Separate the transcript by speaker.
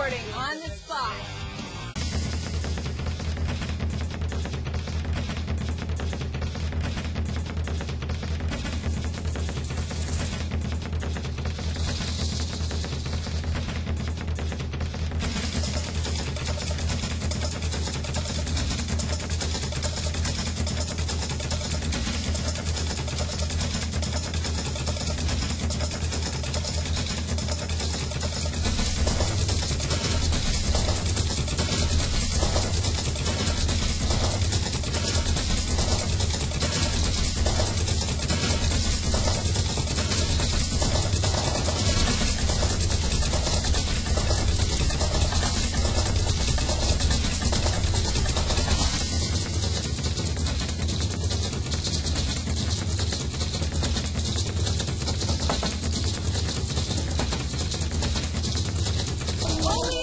Speaker 1: reporting on the spot. Only